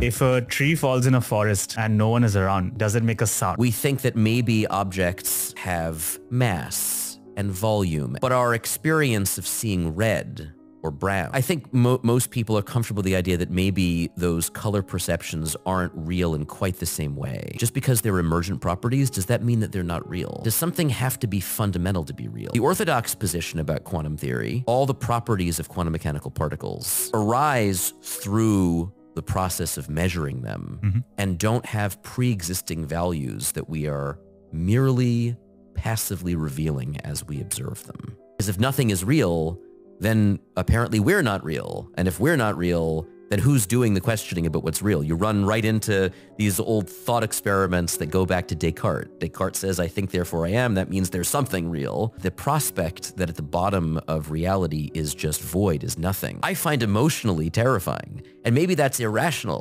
If a tree falls in a forest and no one is around, does it make a sound? We think that maybe objects have mass and volume, but our experience of seeing red or brown. I think mo most people are comfortable with the idea that maybe those color perceptions aren't real in quite the same way. Just because they're emergent properties, does that mean that they're not real? Does something have to be fundamental to be real? The orthodox position about quantum theory, all the properties of quantum mechanical particles arise through the process of measuring them Mhm. and don't have pre-existing values that we are merely passively revealing as we observe them. Because if nothing is real, then apparently we're not real. And if we're not real, then who's doing the questioning about what's real? You run right into these old thought experiments that go back to Descartes. Descartes says, I think, therefore I am. That means there's something real. The prospect that at the bottom of reality is just void is nothing. I find emotionally terrifying. And maybe that's irrational.